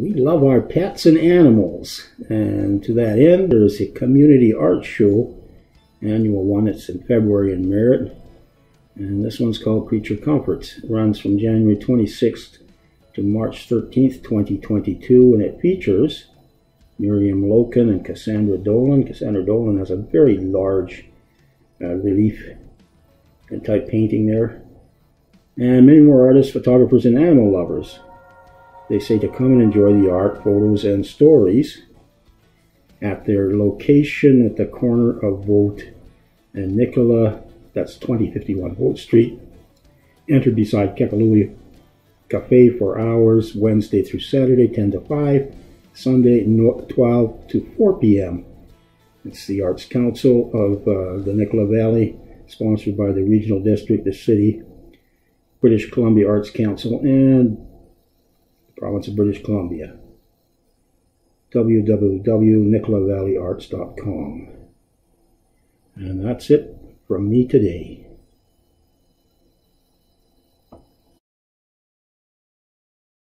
we love our pets and animals. And to that end, there's a community art show, annual one. It's in February in Merritt. And this one's called Creature Comforts. It runs from January 26th to March 13th, 2022. And it features Miriam Loken and Cassandra Dolan. Cassandra Dolan has a very large uh, relief type painting there. And many more artists, photographers, and animal lovers. They say to come and enjoy the art, photos, and stories at their location at the corner of Voght and Nicola, that's 2051 Voght Street. Enter beside Kekuli Cafe for hours, Wednesday through Saturday, 10 to 5, Sunday, 12 to 4 p.m. It's the Arts Council of uh, the Nicola Valley, sponsored by the Regional District, the City, British Columbia Arts Council, and province of British Columbia. www.nicolavalleyarts.com. And that's it from me today.